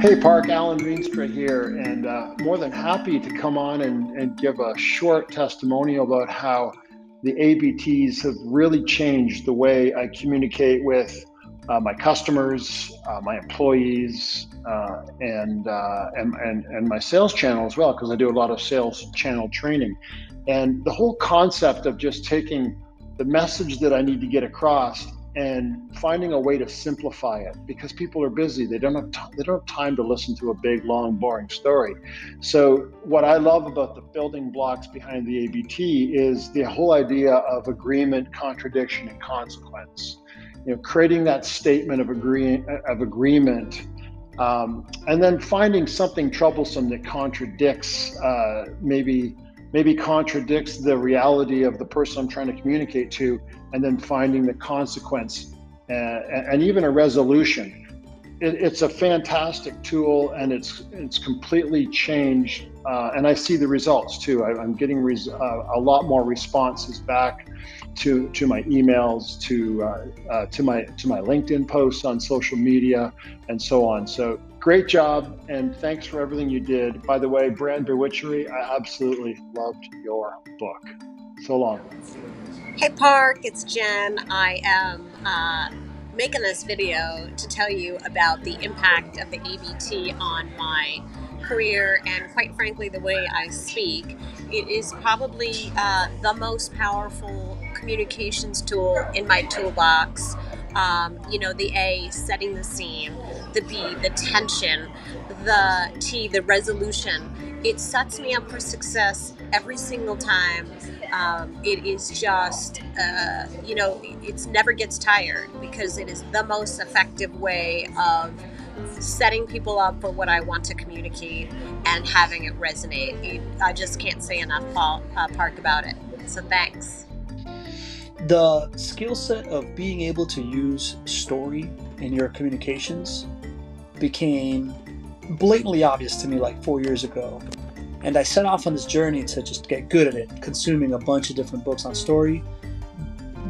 Hey, Park, Alan Veenstra here, and uh, more than happy to come on and, and give a short testimonial about how the ABTs have really changed the way I communicate with uh, my customers, uh, my employees, uh, and, uh, and, and, and my sales channel as well, because I do a lot of sales channel training. And the whole concept of just taking the message that I need to get across and finding a way to simplify it because people are busy. They don't have t- they don't have time to listen to a big long boring story. So what i love about the building blocks behind the abt is the whole idea of agreement contradiction and consequence. You know creating that statement of agree of agreement um, and then finding something troublesome that contradicts uh, maybe maybe contradicts the reality of the person I'm trying to communicate to, and then finding the consequence uh, and even a resolution. It, it's a fantastic tool, and it's it's completely changed. Uh, and I see the results too. I, am getting res- uh, a lot more responses back to to my emails, to uh, uh, to my to my LinkedIn posts on social media, and so on. So great job, and thanks for everything you did. By the way, Brand Bewitchery, I absolutely loved your book. So long. Hey Park, it's Jen. I am. Uh, making this video to tell you about the impact of the ABT on my career and quite frankly the way I speak. It is probably uh, the most powerful communications tool in my toolbox. Um, you know, the A, setting the scene, the B, the tension, the T, the resolution. It sets me up for success every single time. Um, it is just, uh, you know, it never gets tired because it is the most effective way of setting people up for what I want to communicate and having it resonate. I just can't say enough, Paul uh, Park, about it. So thanks. The skill set of being able to use story in your communications became blatantly obvious to me like four years ago. And I set off on this journey to just get good at it, consuming a bunch of different books on story.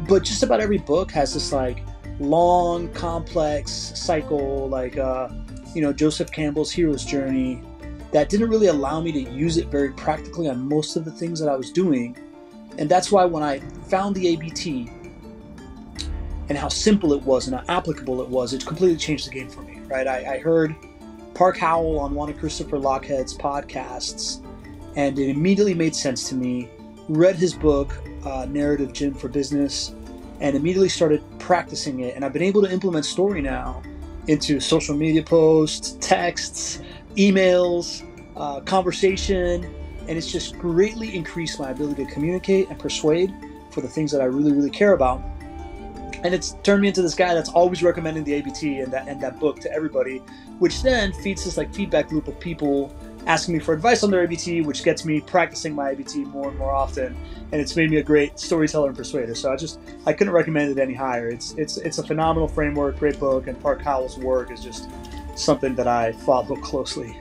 But just about every book has this like long, complex cycle, like uh, you know Joseph Campbell's hero's journey, that didn't really allow me to use it very practically on most of the things that I was doing. And that's why when I found the ABT and how simple it was and how applicable it was, it completely changed the game for me. Right? I, I heard Park Howell on one of Christopher Lochhead's podcasts, and it immediately made sense to me. Read his book, uh, Narrative Gym for Business, and immediately started practicing it. And I've been able to implement story now into social media posts, texts, emails, uh, conversation, and it's just greatly increased my ability to communicate and persuade for the things that I really, really care about. And it's turned me into this guy that's always recommending the ABT and that and that book to everybody, which then feeds this like feedback loop of people asking me for advice on their ABT, which gets me practicing my ABT more and more often, and it's made me a great storyteller and persuader. So I just I couldn't recommend it any higher. It's it's it's a phenomenal framework, great book, and Park Howell's work is just something that I follow closely.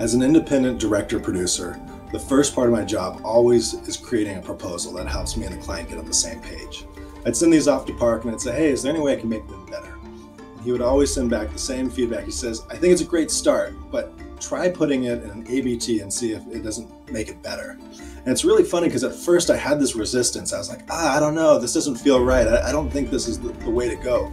As an independent director producer, the first part of my job always is creating a proposal that helps me and the client get on the same page. I'd send these off to Park and I'd say, hey, is there any way I can make them better? He would always send back the same feedback. He says, I think it's a great start, but try putting it in an ABT and see if it doesn't make it better. And it's really funny because at first I had this resistance. I was like, ah, I don't know, this doesn't feel right. I, I don't think this is the, the way to go.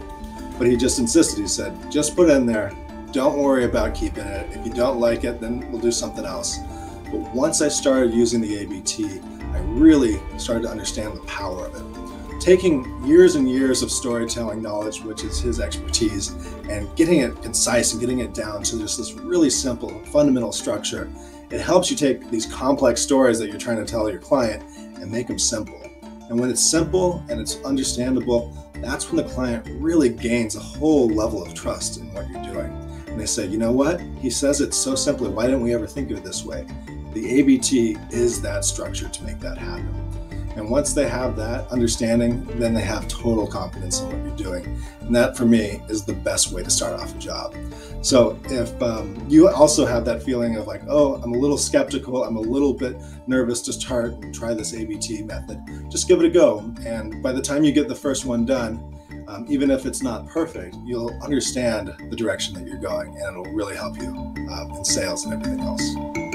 But he just insisted. He said, just put it in there. Don't worry about keeping it. If you don't like it, then we'll do something else. But once I started using the ABT, I really started to understand the power of it taking years and years of storytelling knowledge, which is his expertise, and getting it concise and getting it down to just this really simple, fundamental structure, it helps you take these complex stories that you're trying to tell your client and make them simple. And when it's simple and it's understandable, that's when the client really gains a whole level of trust in what you're doing. And they say, you know what? He says it so simply. Why didn't we ever think of it this way? The ABT is that structure to make that happen. And once they have that understanding, then they have total confidence in what you're doing. And that, for me, is the best way to start off a job. So if um, you also have that feeling of like, oh, I'm a little skeptical, I'm a little bit nervous to start and try this ABT method, just give it a go. And by the time you get the first one done, um, even if it's not perfect, you'll understand the direction that you're going, and it'll really help you um, in sales and everything else.